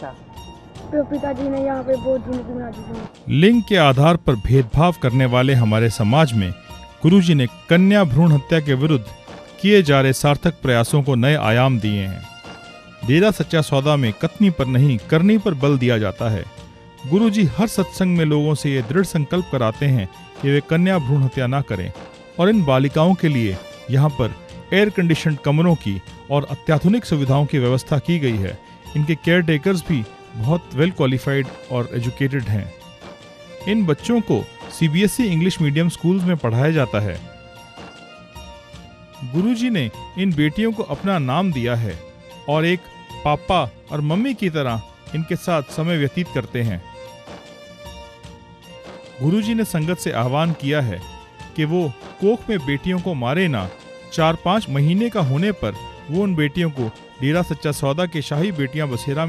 अच्छा। तो पिताजी ने यहाँ पे बहुत ज़िंदगी बना दी लिंग के आधार पर भेदभाव करने वाले हमारे समाज में गुरुजी ने कन्या भ्रूण हत्या के विरुद्ध किए जा रहे सार्थक प्रयासों को नए आयाम दिए हैं। डेरा सच्चा सौदा में कथनी पर नहीं करनी पर बल दिया जाता है। गुरुजी हर सत्संग में लोगों से ये दृढ़ संकल्प कराते हैं कि वे कन्या भ्रूण हत्या ना करें और इन बालिकाओं के लिए यहाँ पर एयर कंडीशन कमरों की और अत्याधुनिक सुविधाओं की व्यवस्था की गई है। इनके केयर टेकर्स भी बहुत वेल क्वालिफाइड और एजुकेटेड हैं। इन बच्चों को सीबीएसई इंग्लिश मीडियम स्कूल्स में पढ़ाया जाता है। गुरुजी ने इन बेटियों को अपना नाम दिया है और एक पापा और मम्मी की तरह इनके साथ समय व्यतीत करते हैं। गुरुजी ने संगत से आह्वान किया है कि वो कोख में बेटियों को मारे ना चार पाँच महीने का होने पर वो उन बेटियों को डेरा सच्चा सौदा के शाही बेटियाँ बसेरा